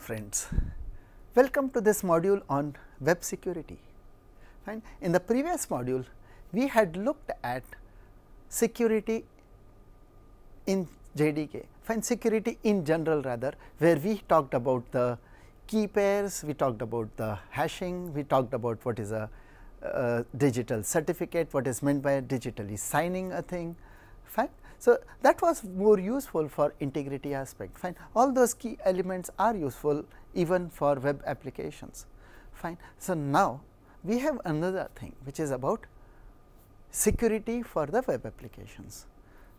friends, welcome to this module on web security. Fine. In the previous module, we had looked at security in JDK, fine security in general rather, where we talked about the key pairs, we talked about the hashing, we talked about what is a uh, digital certificate, what is meant by digitally signing a thing. So, that was more useful for integrity aspect, fine. All those key elements are useful even for web applications, fine. So, now we have another thing which is about security for the web applications,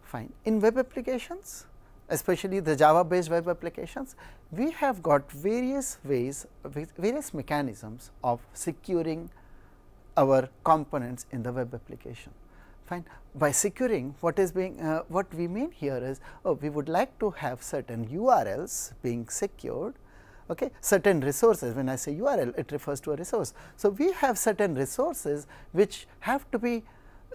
fine. In web applications, especially the Java based web applications, we have got various ways, various mechanisms of securing our components in the web application fine. By securing what is being uh, what we mean here is oh, we would like to have certain URLs being secured okay certain resources when I say URL it refers to a resource. So, we have certain resources which have to be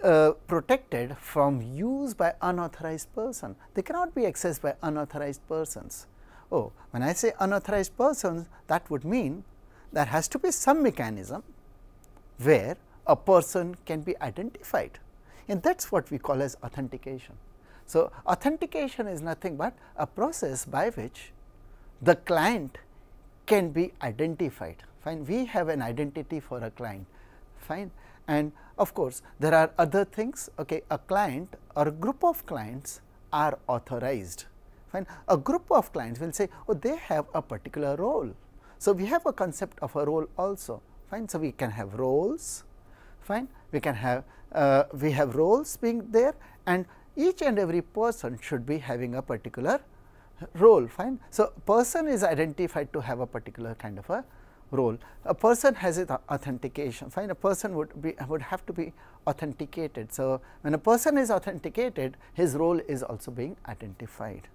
uh, protected from use by unauthorized person they cannot be accessed by unauthorized persons. Oh when I say unauthorized persons that would mean there has to be some mechanism where a person can be identified and that is what we call as authentication. So, authentication is nothing but a process by which the client can be identified. Fine we have an identity for a client. Fine. And of course, there are other things. Okay a client or a group of clients are authorized. Fine. A group of clients will say oh they have a particular role. So, we have a concept of a role also. Fine. So, we can have roles fine we can have uh, we have roles being there and each and every person should be having a particular role fine. So, person is identified to have a particular kind of a role. A person has its authentication fine a person would be would have to be authenticated. So, when a person is authenticated his role is also being identified.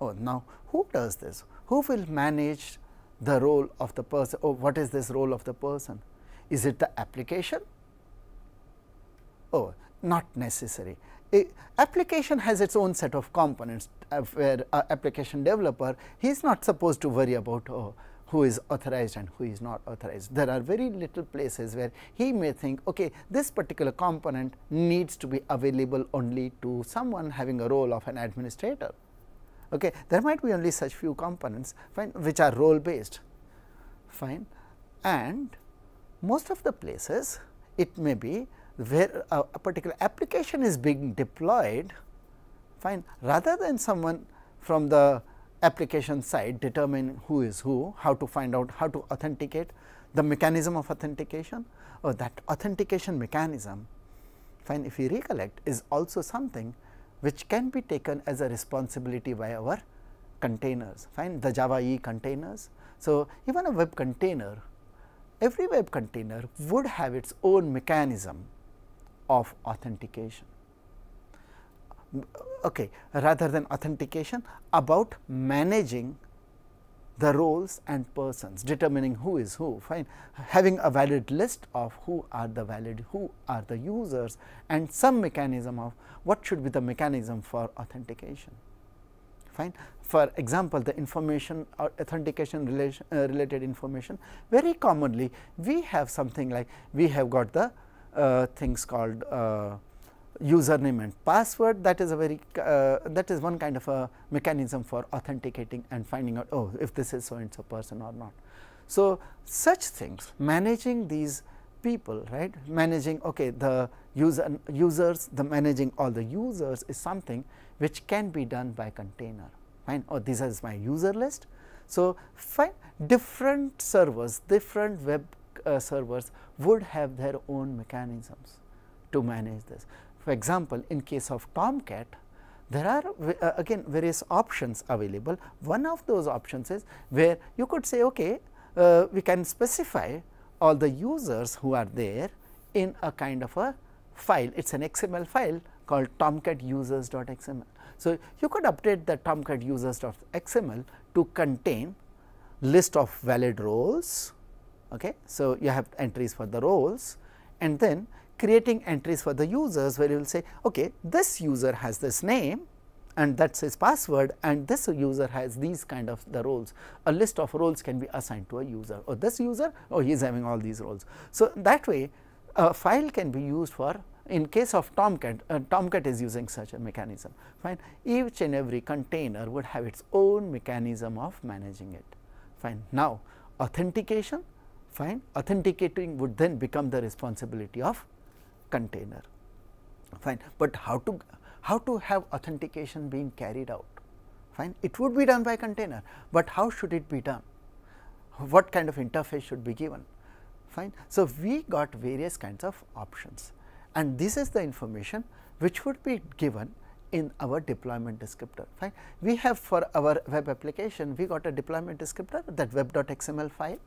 Oh, now who does this? Who will manage the role of the person? Oh, what is this role of the person? Is it the application Oh, not necessary. A application has its own set of components uh, where uh, application developer he is not supposed to worry about oh, who is authorized and who is not authorized. There are very little places where he may think okay this particular component needs to be available only to someone having a role of an administrator. Okay. There might be only such few components fine, which are role based fine and most of the places it may be where a, a particular application is being deployed fine rather than someone from the application side determine who is who, how to find out how to authenticate the mechanism of authentication or that authentication mechanism fine if we recollect is also something which can be taken as a responsibility by our containers fine the Java E containers. So, even a web container every web container would have its own mechanism of authentication. Okay, rather than authentication about managing the roles and persons determining who is who fine having a valid list of who are the valid who are the users and some mechanism of what should be the mechanism for authentication fine for example the information or authentication relation, uh, related information very commonly we have something like we have got the uh, things called uh, username and password that is a very uh, that is one kind of a mechanism for authenticating and finding out oh if this is so and so person or not. So, such things managing these people right managing okay the user users the managing all the users is something which can be done by container fine or oh, this is my user list. So, fine different servers different web uh, servers would have their own mechanisms to manage this. For example, in case of Tomcat, there are uh, again various options available. One of those options is where you could say okay, uh, we can specify all the users who are there in a kind of a file. It is an XML file called tomcat users.xml. So, you could update the tomcat users.xml to contain list of valid roles, Okay. So, you have entries for the roles and then creating entries for the users where you will say okay this user has this name and that is his password and this user has these kind of the roles. A list of roles can be assigned to a user or this user oh he is having all these roles. So, that way a file can be used for in case of Tomcat, uh, Tomcat is using such a mechanism fine each and every container would have its own mechanism of managing it fine. Now, authentication fine. Authenticating would then become the responsibility of container. Fine, but how to how to have authentication being carried out? Fine. It would be done by container, but how should it be done? What kind of interface should be given? Fine. So, we got various kinds of options. And this is the information which would be given in our deployment descriptor. Fine. We have for our web application we got a deployment descriptor that web.xml file.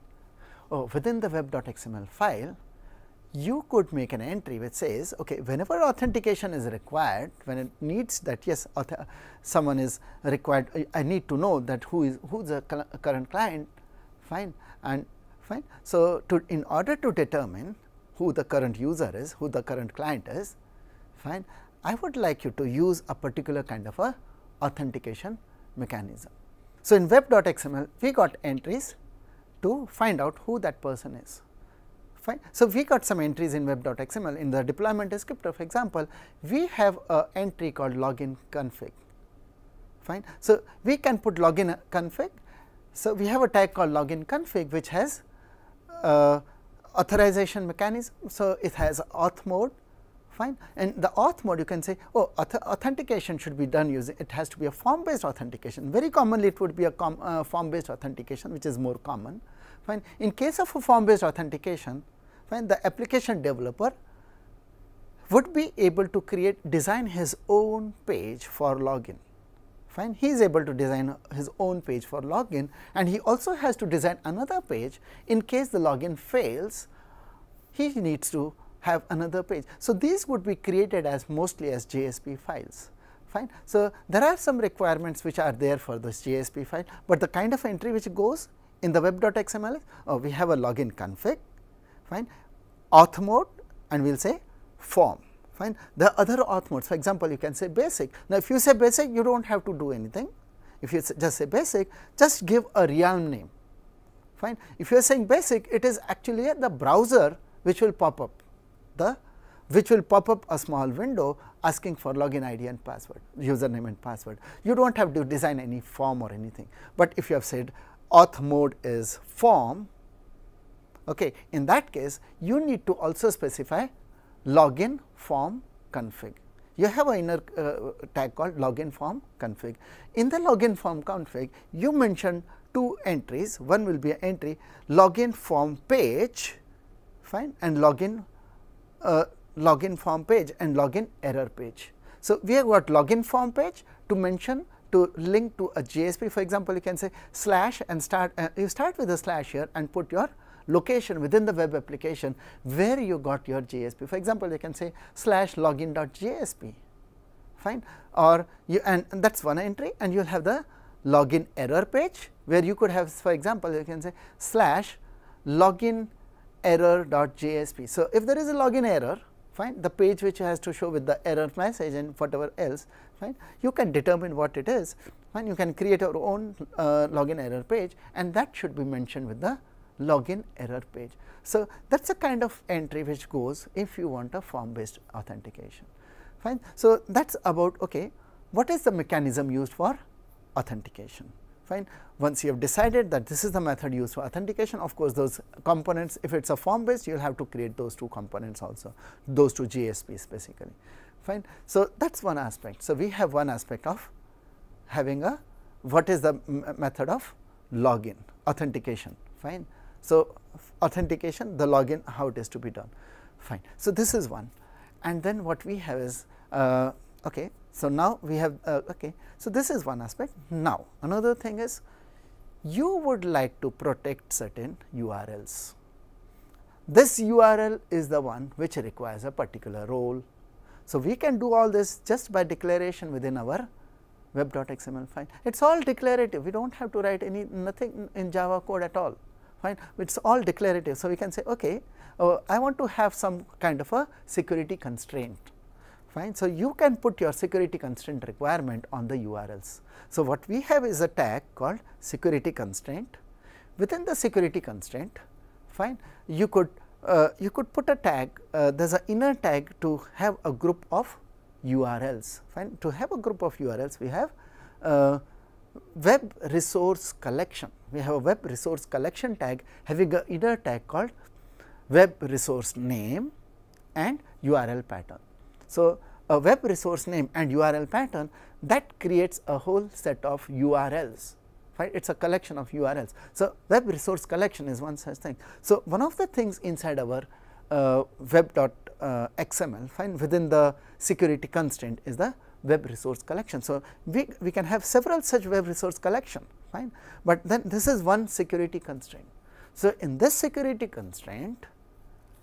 Oh, within the web.xml file you could make an entry which says okay whenever authentication is required when it needs that yes someone is required I need to know that who is who is the current client fine and fine. So, to in order to determine who the current user is who the current client is fine I would like you to use a particular kind of a authentication mechanism. So, in web.xml we got entries to find out who that person is fine. So, we got some entries in web.xml in the deployment descriptor for example, we have a entry called login config fine. So, we can put login config. So, we have a tag called login config which has uh, authorization mechanism. So, it has auth mode fine. And the auth mode you can say oh auth authentication should be done using it has to be a form based authentication. Very commonly it would be a uh, form based authentication which is more common. Fine. In case of a form based authentication fine the application developer would be able to create design his own page for login. Fine. He is able to design his own page for login and he also has to design another page. In case the login fails he needs to have another page. So, these would be created as mostly as JSP files fine. So, there are some requirements which are there for this JSP file, but the kind of entry which goes in the web.xml uh, we have a login config fine auth mode and we will say form fine. The other auth modes for example, you can say basic. Now, if you say basic you do not have to do anything if you just say basic just give a realm name fine. If you are saying basic it is actually the browser which will pop up the which will pop up a small window asking for login ID and password, username and password. You do not have to design any form or anything, but if you have said auth mode is form, okay, in that case you need to also specify login form config. You have an inner uh, tag called login form config. In the login form config, you mention two entries, one will be an entry login form page fine and login uh, login form page and login error page. So, we have got login form page to mention to link to a JSP for example, you can say slash and start uh, you start with a slash here and put your location within the web application where you got your JSP. For example, you can say slash login dot JSP fine or you and, and that is one entry and you will have the login error page where you could have for example, you can say slash login error dot JSP. So, if there is a login error fine the page which has to show with the error message and whatever else fine you can determine what it is fine you can create your own uh, login error page and that should be mentioned with the login error page. So, that is a kind of entry which goes if you want a form based authentication fine. So, that is about okay what is the mechanism used for authentication fine. Once you have decided that this is the method used for authentication of course, those components if it is a form based you will have to create those two components also those two JSPs basically fine. So, that is one aspect. So, we have one aspect of having a what is the method of login authentication fine. So, authentication the login how it is to be done fine. So, this is one and then what we have is uh, okay so, now we have uh, okay. So, this is one aspect. Now, another thing is you would like to protect certain URLs. This URL is the one which requires a particular role. So, we can do all this just by declaration within our web.xml file. It is all declarative, we do not have to write any nothing in Java code at all, fine. It is all declarative. So, we can say okay, uh, I want to have some kind of a security constraint fine. So, you can put your security constraint requirement on the URLs. So, what we have is a tag called security constraint. Within the security constraint, fine, you could uh, you could put a tag, uh, there is an inner tag to have a group of URLs, fine. To have a group of URLs, we have uh, web resource collection. We have a web resource collection tag having a inner tag called web resource name and URL pattern. So, a web resource name and URL pattern that creates a whole set of URLs right it is a collection of URLs. So, web resource collection is one such thing. So, one of the things inside our uh, web.xml uh, fine within the security constraint is the web resource collection. So, we, we can have several such web resource collection fine, but then this is one security constraint. So, in this security constraint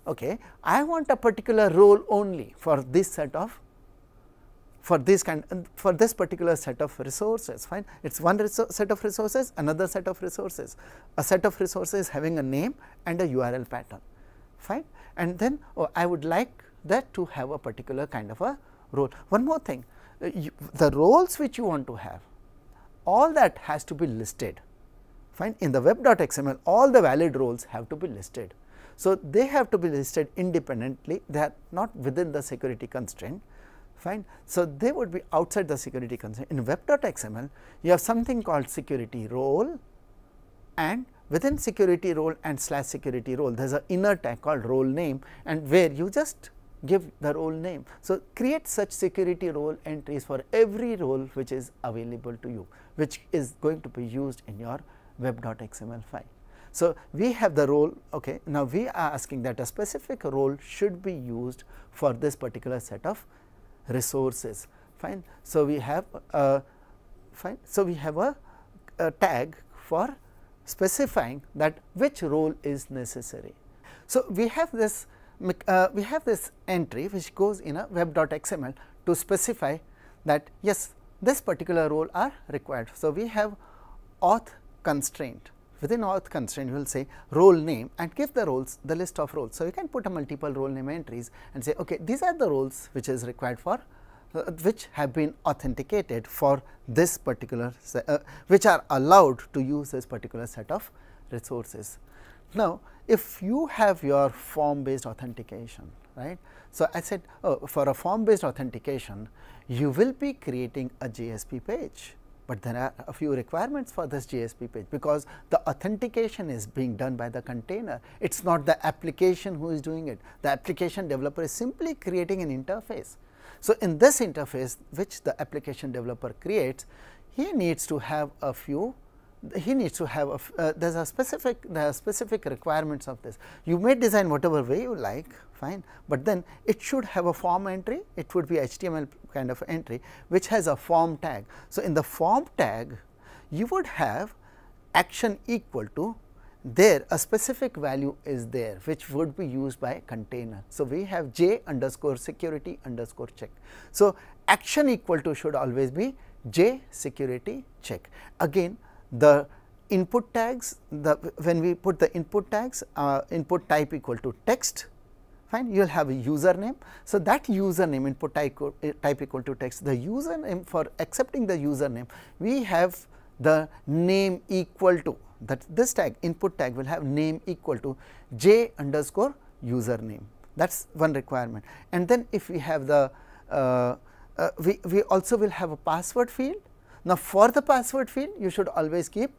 okay, I want a particular role only for this set of for this kind for this particular set of resources. Fine. It is one set of resources another set of resources. A set of resources having a name and a URL pattern. Fine. And then oh, I would like that to have a particular kind of a role. One more thing. Uh, you, the roles which you want to have all that has to be listed. Fine. In the web.xml all the valid roles have to be listed. So, they have to be listed independently they are not within the security constraint fine. So, they would be outside the security constraint. In web.xml, you have something called security role and within security role and slash security role, there is an inner tag called role name and where you just give the role name. So, create such security role entries for every role which is available to you, which is going to be used in your web.xml file. So, we have the role okay. Now, we are asking that a specific role should be used for this particular set of resources fine. So, we have a fine. So, we have a, a tag for specifying that which role is necessary. So, we have this uh, we have this entry which goes in a web.xml to specify that yes this particular role are required. So, we have auth constraint within auth constraint you will say role name and give the roles the list of roles. So, you can put a multiple role name entries and say okay these are the roles which is required for uh, which have been authenticated for this particular uh, which are allowed to use this particular set of resources. Now, if you have your form based authentication right. So, I said oh, for a form based authentication you will be creating a JSP page but there are a few requirements for this JSP page because the authentication is being done by the container. It is not the application who is doing it. The application developer is simply creating an interface. So, in this interface which the application developer creates, he needs to have a few he needs to have a uh, there is a specific there are specific requirements of this. You may design whatever way you like fine, but then it should have a form entry it would be HTML kind of entry which has a form tag. So, in the form tag you would have action equal to there a specific value is there which would be used by container. So, we have j underscore security underscore check. So, action equal to should always be j security check. Again the input tags the when we put the input tags uh, input type equal to text fine you will have a username. So, that username input type, type equal to text the username for accepting the username we have the name equal to that this tag input tag will have name equal to j underscore username that is one requirement. And then if we have the uh, uh, we, we also will have a password field. Now, for the password field you should always keep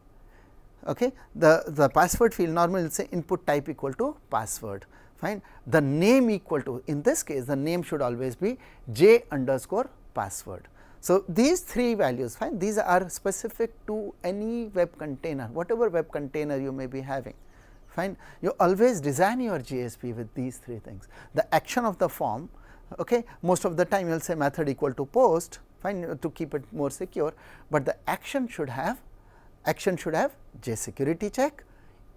okay, the, the password field normally will say input type equal to password fine. The name equal to in this case the name should always be j underscore password. So, these three values fine these are specific to any web container whatever web container you may be having fine you always design your JSP with these three things the action of the form okay most of the time you will say method equal to post fine to keep it more secure, but the action should have action should have j security check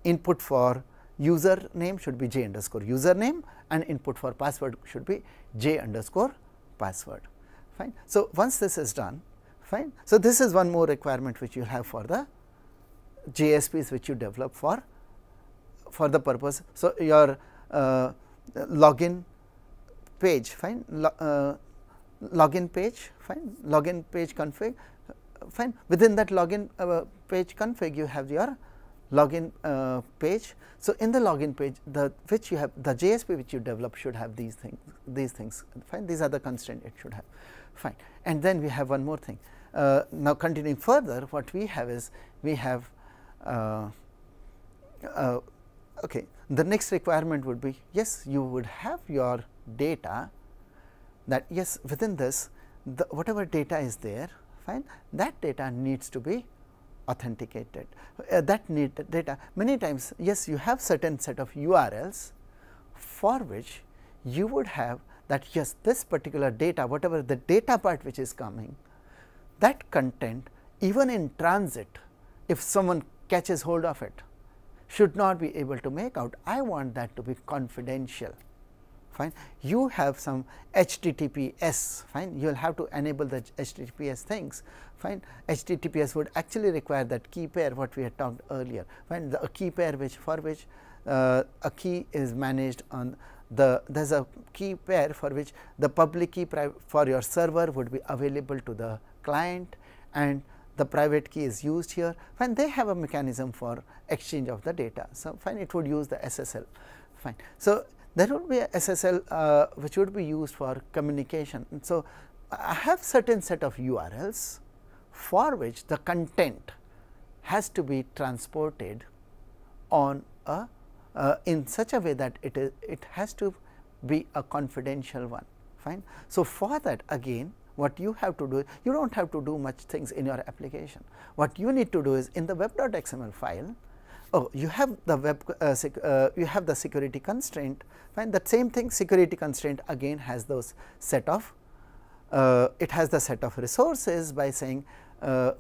input for user name should be j underscore username and input for password should be j underscore password fine. So, once this is done fine. So, this is one more requirement which you have for the JSPs which you develop for for the purpose. So, your uh, login page fine uh, login page fine. Login page config fine. Within that login uh, page config you have your login uh, page. So, in the login page the which you have the JSP which you develop should have these things these things fine. These are the constraint it should have fine. And then we have one more thing. Uh, now, continuing further what we have is we have uh, uh, okay. The next requirement would be yes you would have your data that yes within this the whatever data is there fine that data needs to be authenticated. Uh, that need data many times yes you have certain set of URLs for which you would have that yes this particular data whatever the data part which is coming that content even in transit if someone catches hold of it should not be able to make out. I want that to be confidential fine. You have some https fine. You will have to enable the https things. Fine. Https would actually require that key pair what we had talked earlier. Fine. The a key pair which for which uh, a key is managed on the there is a key pair for which the public key for your server would be available to the client and the private key is used here. Fine. They have a mechanism for exchange of the data. So, fine. It would use the SSL fine. So, there would be a SSL uh, which would be used for communication. And so, I have certain set of URLs for which the content has to be transported on a uh, in such a way that it is it has to be a confidential one fine. So, for that again what you have to do you do not have to do much things in your application. What you need to do is in the web.xml file oh you have the web uh, uh, you have the security constraint fine that same thing security constraint again has those set of uh, it has the set of resources by saying uh,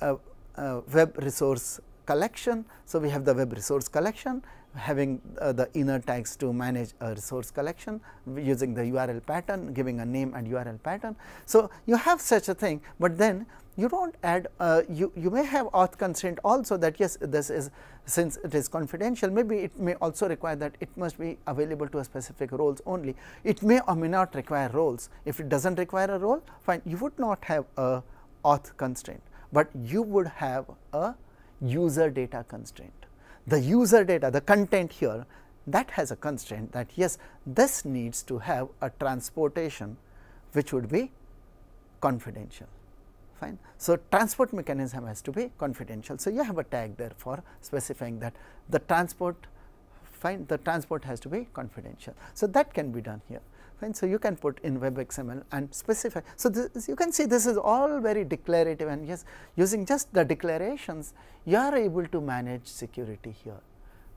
uh, uh, web resource collection. So, we have the web resource collection having uh, the inner tags to manage a resource collection using the URL pattern giving a name and URL pattern. So, you have such a thing, but then you do not add uh, you, you may have auth constraint also that yes this is since it is confidential maybe it may also require that it must be available to a specific roles only. It may or may not require roles if it does not require a role fine you would not have a auth constraint, but you would have a user data constraint. The user data the content here that has a constraint that yes this needs to have a transportation which would be confidential fine. So, transport mechanism has to be confidential. So, you have a tag there for specifying that the transport fine the transport has to be confidential. So, that can be done here fine. So, you can put in web XML and specify. So, this, you can see this is all very declarative and yes using just the declarations you are able to manage security here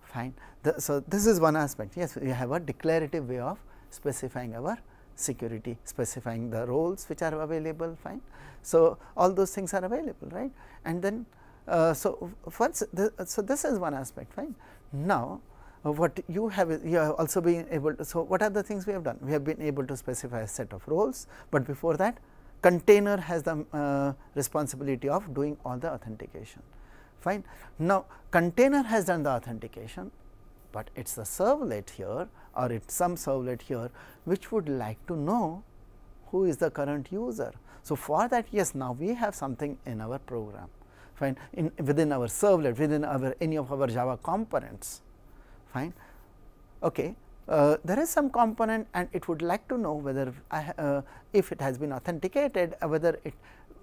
fine. The, so, this is one aspect yes we have a declarative way of specifying our security specifying the roles which are available fine. So, all those things are available right and then uh, so once the, so this is one aspect fine. Now, what you have you have also been able to so what are the things we have done we have been able to specify a set of roles, but before that container has the uh, responsibility of doing all the authentication fine. Now, container has done the authentication, but it is the servlet here or it is some servlet here which would like to know who is the current user. So, for that yes now we have something in our program fine in within our servlet within our any of our Java components fine. Okay. Uh, there is some component and it would like to know whether I, uh, if it has been authenticated uh, whether it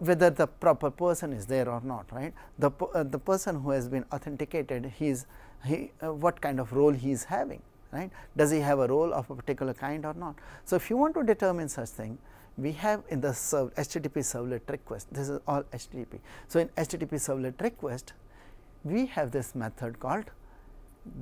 whether the proper person is there or not right the uh, the person who has been authenticated he is he uh, what kind of role he is having right does he have a role of a particular kind or not so if you want to determine such thing we have in the serv http servlet request this is all http so in http servlet request we have this method called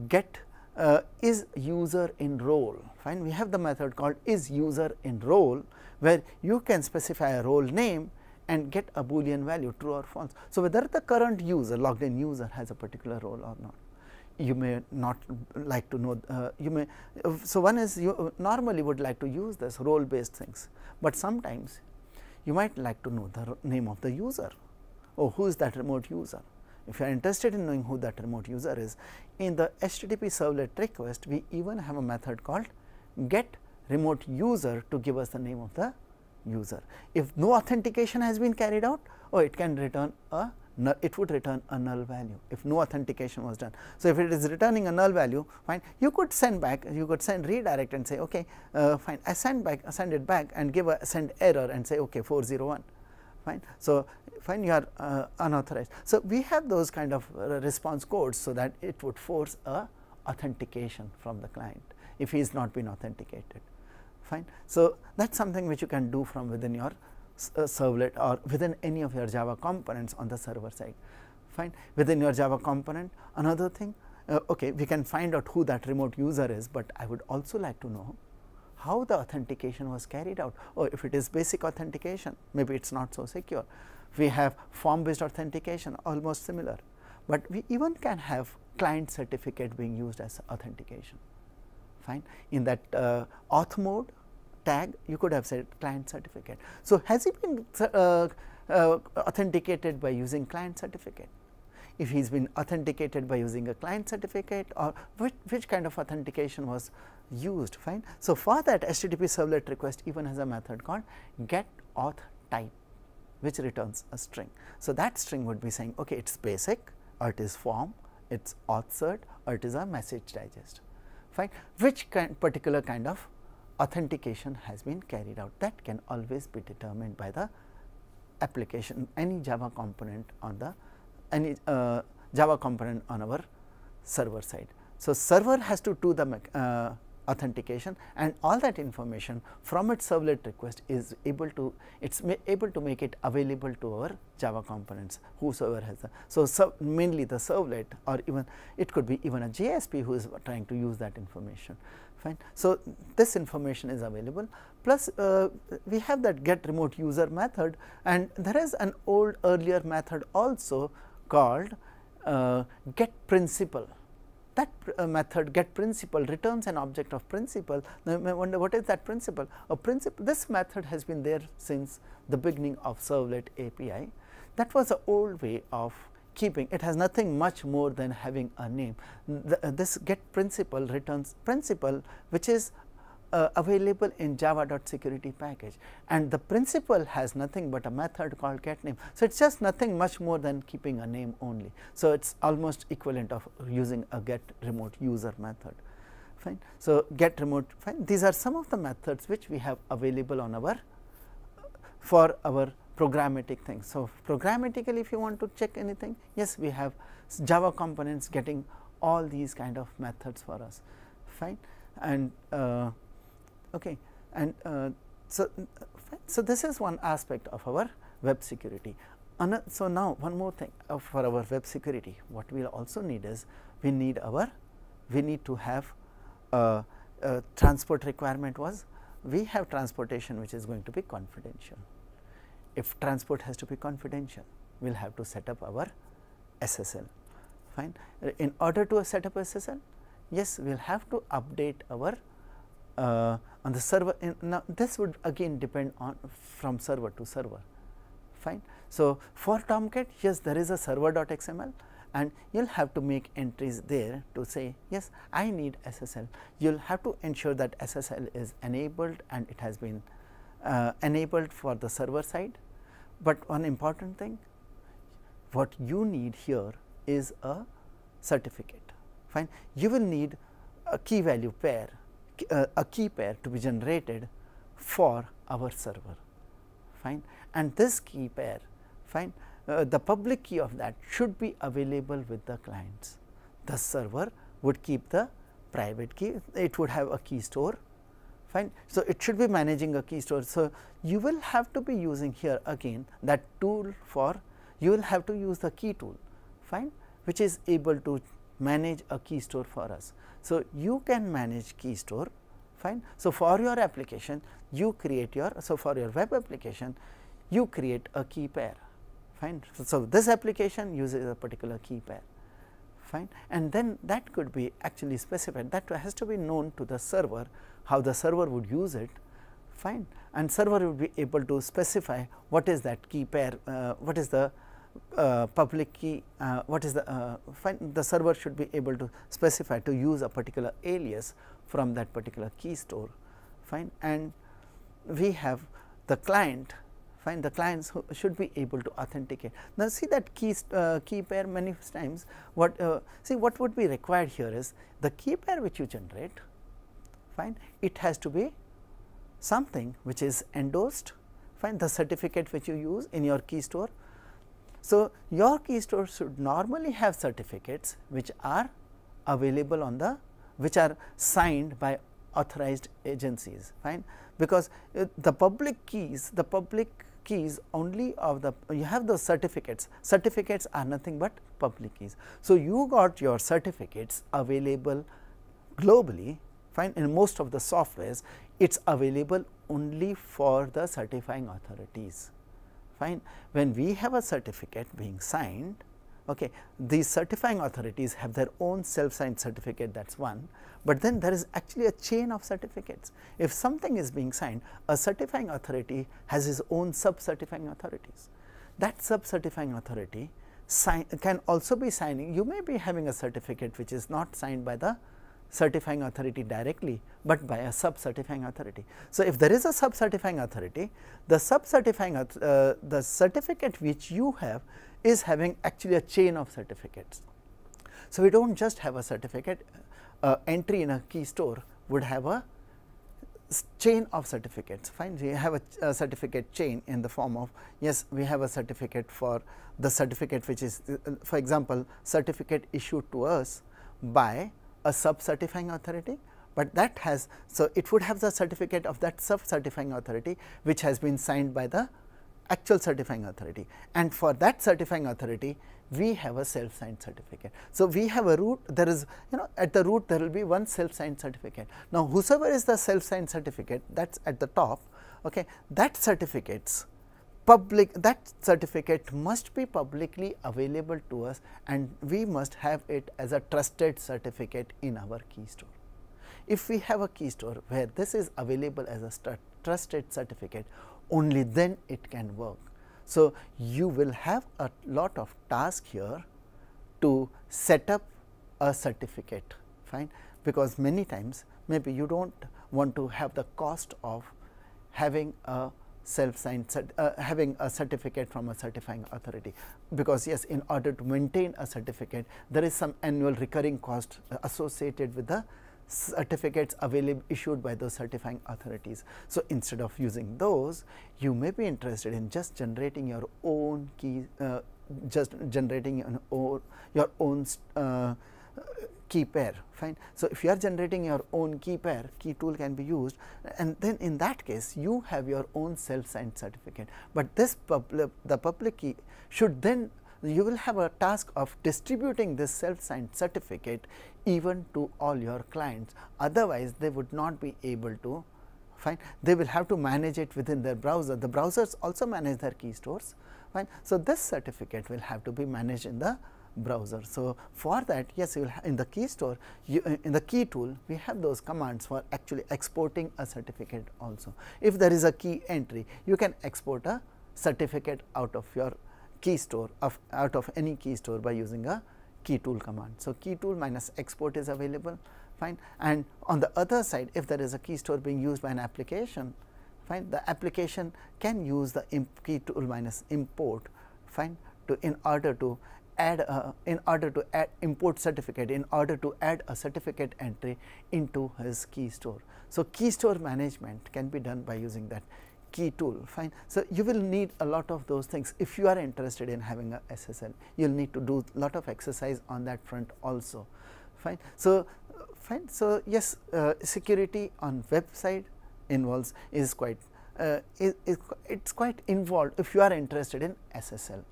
get uh, is user in role fine we have the method called is user in role where you can specify a role name and get a boolean value true or false. So, whether the current user logged in user has a particular role or not you may not like to know uh, you may so one is you normally would like to use this role based things, but sometimes you might like to know the name of the user or oh, who is that remote user. If you are interested in knowing who that remote user is in the HTTP servlet request we even have a method called get remote user to give us the name of the user. If no authentication has been carried out, oh it can return a it would return a null value if no authentication was done. So, if it is returning a null value fine you could send back you could send redirect and say okay uh, fine I send back send it back and give a send error and say okay 401 fine. So, fine you are uh, unauthorized. So, we have those kind of uh, response codes so that it would force a authentication from the client if he is not been authenticated fine. So, that is something which you can do from within your uh, servlet or within any of your Java components on the server side fine. Within your Java component another thing uh, okay we can find out who that remote user is, but I would also like to know how the authentication was carried out or if it is basic authentication maybe it is not so secure. We have form based authentication almost similar, but we even can have client certificate being used as authentication fine. In that uh, auth mode tag you could have said client certificate. So, has he been uh, uh, authenticated by using client certificate? If he has been authenticated by using a client certificate or which, which kind of authentication was used fine. So, for that HTTP servlet request even has a method called get auth type which returns a string. So, that string would be saying okay it is basic or it is form, it is auth or it is a message digest fine which kind particular kind of authentication has been carried out that can always be determined by the application any Java component on the any uh, Java component on our server side. So, server has to do the uh, authentication and all that information from its servlet request is able to it is able to make it available to our Java components whosoever has the. So, so, mainly the servlet or even it could be even a JSP who is trying to use that information fine. So, this information is available plus uh, we have that get remote user method and there is an old earlier method also called uh, get principal that uh, method get principal returns an object of principal. Now, you may wonder what is that principal? A principal this method has been there since the beginning of servlet API. That was the old way of keeping it has nothing much more than having a name. The, uh, this get principal returns principal which is uh, available in java.security package and the principal has nothing but a method called get name. So, it is just nothing much more than keeping a name only. So, it is almost equivalent of using a get remote user method fine. So, get remote fine these are some of the methods which we have available on our for our programmatic things. So, programmatically if you want to check anything yes we have Java components getting all these kind of methods for us fine and uh, Okay. And uh, so, so this is one aspect of our web security. So now one more thing uh, for our web security, what we will also need is we need our we need to have uh, uh, transport requirement was we have transportation which is going to be confidential. If transport has to be confidential, we will have to set up our SSL. Fine. In order to set up SSL, yes, we will have to update our uh, on the server now this would again depend on from server to server. Fine. So, for Tomcat yes there is a server.xml and you will have to make entries there to say yes I need SSL you will have to ensure that SSL is enabled and it has been uh, enabled for the server side, but one important thing what you need here is a certificate. Fine. You will need a key value pair uh, a key pair to be generated for our server. Fine? And this key pair fine uh, the public key of that should be available with the clients. The server would keep the private key. It would have a key store. Fine? So it should be managing a key store. So you will have to be using here again that tool for you will have to use the key tool fine which is able to manage a key store for us so, you can manage key store fine. So, for your application you create your so for your web application you create a key pair fine. So, so this application uses a particular key pair fine and then that could be actually specified that has to be known to the server how the server would use it fine and server would be able to specify what is that key pair uh, what is the uh, public key uh, what is the uh, the server should be able to specify to use a particular alias from that particular key store fine and we have the client fine the clients should be able to authenticate. Now, see that key, uh, key pair many times what uh, see what would be required here is the key pair which you generate fine it has to be something which is endorsed fine the certificate which you use in your key store. So, your key store should normally have certificates which are available on the which are signed by authorized agencies fine? Because uh, the public keys the public keys only of the you have those certificates. Certificates are nothing but public keys. So, you got your certificates available globally fine? In most of the softwares it is available only for the certifying authorities fine. When we have a certificate being signed okay, these certifying authorities have their own self signed certificate that is one, but then there is actually a chain of certificates. If something is being signed a certifying authority has its own sub certifying authorities. That sub certifying authority sign, can also be signing you may be having a certificate which is not signed by the certifying authority directly, but by a sub certifying authority. So, if there is a sub certifying authority, the sub certifying uh, the certificate which you have is having actually a chain of certificates. So, we do not just have a certificate uh, entry in a key store would have a chain of certificates fine we have a, a, certificate chain in the form of yes we have a certificate for the certificate which is uh, for example certificate issued to us by a sub certifying authority, but that has so it would have the certificate of that sub certifying authority which has been signed by the actual certifying authority and for that certifying authority we have a self signed certificate. So, we have a root there is you know at the root there will be one self signed certificate. Now, whosoever is the self signed certificate that is at the top okay, that certificates public that certificate must be publicly available to us and we must have it as a trusted certificate in our key store. If we have a key store where this is available as a trusted certificate only then it can work. So, you will have a lot of task here to set up a certificate fine because many times maybe you do not want to have the cost of having a self signed uh, having a certificate from a certifying authority because yes in order to maintain a certificate there is some annual recurring cost associated with the certificates available issued by those certifying authorities. So, instead of using those you may be interested in just generating your own key uh, just generating your own, your own uh, key pair fine. So, if you are generating your own key pair key tool can be used. And then in that case you have your own self signed certificate, but this public the public key should then you will have a task of distributing this self signed certificate even to all your clients. Otherwise they would not be able to fine. They will have to manage it within their browser. The browsers also manage their key stores fine. So this certificate will have to be managed in the browser. So, for that yes you will in the key store you, uh, in the key tool we have those commands for actually exporting a certificate also. If there is a key entry you can export a certificate out of your key store of out of any key store by using a key tool command. So, key tool minus export is available fine and on the other side if there is a key store being used by an application fine the application can use the key tool minus import fine to in order to add a, in order to add import certificate in order to add a certificate entry into his key store. So, key store management can be done by using that key tool fine. So, you will need a lot of those things if you are interested in having a SSL you will need to do a lot of exercise on that front also fine. So, fine. So, yes uh, security on website involves is quite uh, is, is it is quite involved if you are interested in SSL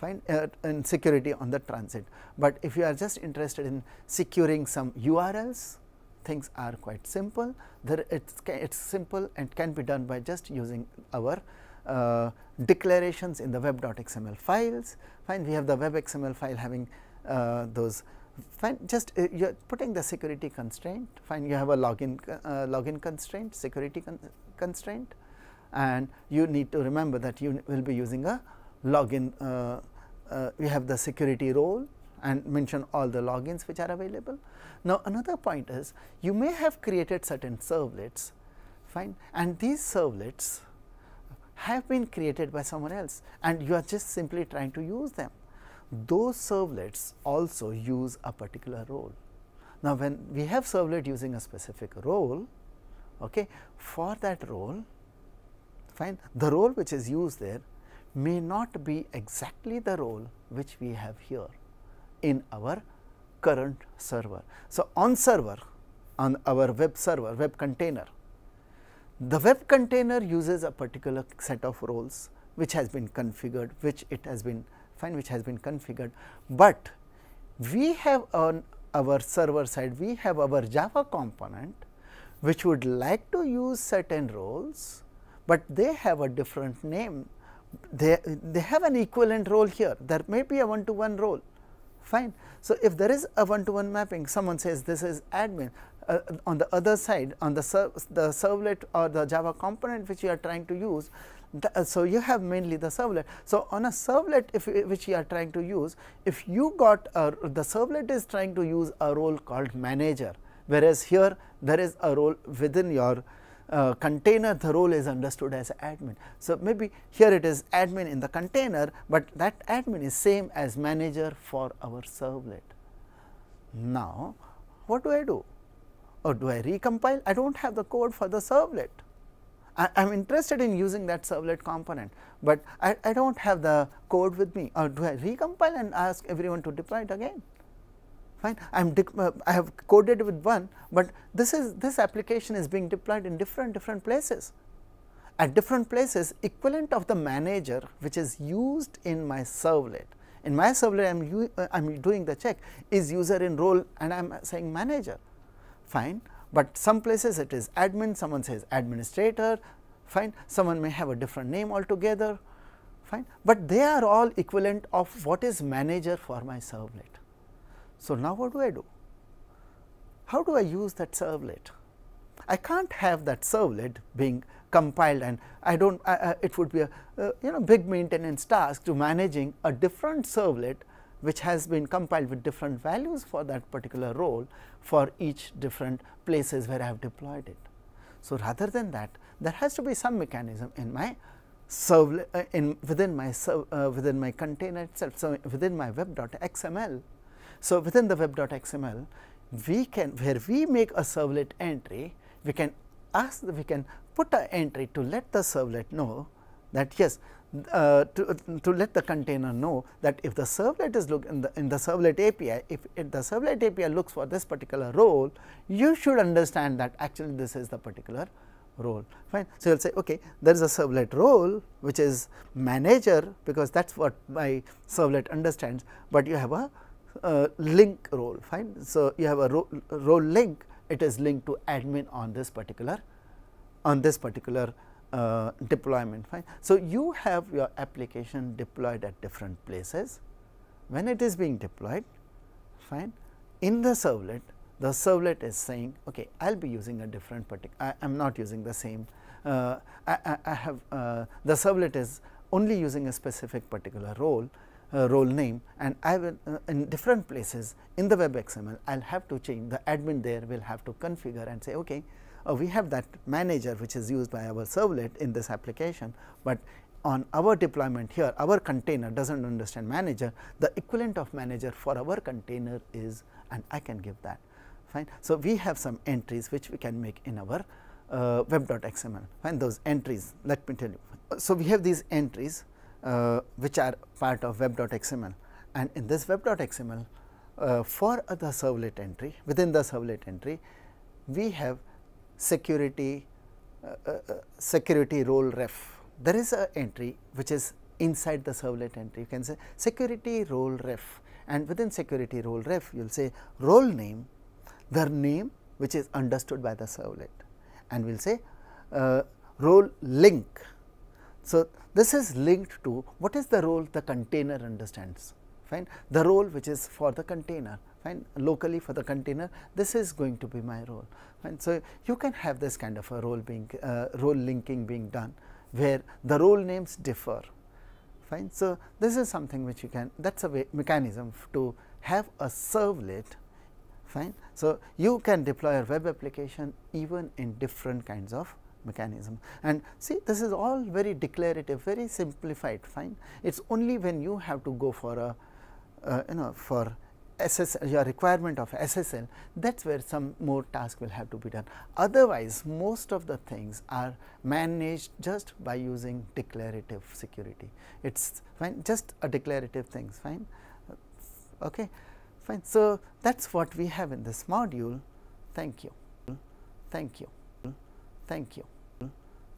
fine uh, in security on the transit. But if you are just interested in securing some URLs things are quite simple. There it's it's simple and can be done by just using our uh, declarations in the web.xml files. Fine we have the web.xml file having uh, those fine just uh, you are putting the security constraint. Fine you have a login uh, login constraint security con constraint. And you need to remember that you will be using a login uh, uh, we have the security role and mention all the logins which are available. Now, another point is you may have created certain servlets fine and these servlets have been created by someone else and you are just simply trying to use them. Those servlets also use a particular role. Now, when we have servlet using a specific role, okay, for that role, fine, the role which is used there may not be exactly the role which we have here in our current server. So, on server on our web server web container, the web container uses a particular set of roles which has been configured which it has been fine which has been configured, but we have on our server side we have our Java component which would like to use certain roles, but they have a different name they, they have an equivalent role here there may be a one to one role fine. So, if there is a one to one mapping someone says this is admin uh, on the other side on the, ser the servlet or the Java component which you are trying to use. Uh, so, you have mainly the servlet. So, on a servlet if which you are trying to use if you got a, the servlet is trying to use a role called manager whereas here there is a role within your uh, container the role is understood as admin. So, maybe here it is admin in the container, but that admin is same as manager for our servlet. Now, what do I do? Or do I recompile? I do not have the code for the servlet. I am interested in using that servlet component, but I, I do not have the code with me or do I recompile and ask everyone to deploy it again? Fine. I am uh, I have coded with one, but this is this application is being deployed in different different places. At different places equivalent of the manager which is used in my servlet. In my servlet I am uh, I am doing the check is user in role and I am saying manager. Fine, but some places it is admin someone says administrator. Fine. Someone may have a different name altogether. Fine, but they are all equivalent of what is manager for my servlet. So, now what do I do? How do I use that servlet? I can't have that servlet being compiled and I do not uh, it would be a uh, you know big maintenance task to managing a different servlet which has been compiled with different values for that particular role for each different places where I have deployed it. So, rather than that there has to be some mechanism in my servlet uh, in within my uh, within my container itself. So, within my web.xml so, within the web.xml we can where we make a servlet entry we can ask we can put an entry to let the servlet know that yes uh, to, to let the container know that if the servlet is look in the in the servlet API if, if the servlet API looks for this particular role you should understand that actually this is the particular role fine. So, you will say okay there is a servlet role which is manager because that is what my servlet understands, but you have a link role fine. So, you have a ro role link it is linked to admin on this particular on this particular uh, deployment fine. So, you have your application deployed at different places when it is being deployed fine in the servlet the servlet is saying okay I will be using a different particular I am not using the same uh, I, I, I, have uh, the servlet is only using a specific particular role uh, role name and I will uh, in different places in the web XML I will have to change. The admin there will have to configure and say okay uh, we have that manager which is used by our servlet in this application, but on our deployment here our container does not understand manager. The equivalent of manager for our container is and I can give that. Fine. So, we have some entries which we can make in our uh, web.xml fine. Those entries let me tell you. So, we have these entries which are part of web.xml and in this web.xml uh, for the servlet entry within the servlet entry we have security uh, uh, uh security role ref. There is a entry which is inside the servlet entry. You can say security role ref. And within security role ref you will say role name the name which is understood by the servlet. And we will say uh, role link so, this is linked to what is the role the container understands. Fine. The role which is for the container. Fine. Locally for the container this is going to be my role. Fine. So, you can have this kind of a role being uh, role linking being done where the role names differ. Fine. So, this is something which you can that is a mechanism to have a servlet. Fine. So, you can deploy a web application even in different kinds of mechanism. And see this is all very declarative, very simplified fine. It is only when you have to go for a uh, you know for SSL your requirement of SSL that is where some more task will have to be done. Otherwise, most of the things are managed just by using declarative security. It is fine just a declarative things fine. Okay, fine. So, that is what we have in this module. Thank you. Thank you. Thank you.